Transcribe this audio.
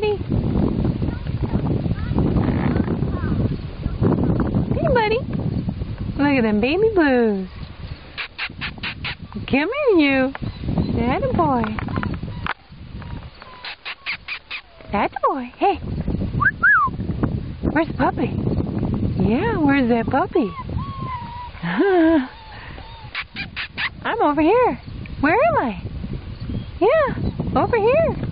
buddy. Hey, buddy. Look at them baby blues. Come here, you. That boy. That boy. Hey. Where's the puppy? Yeah, where's that puppy? I'm over here. Where am I? Yeah, over here.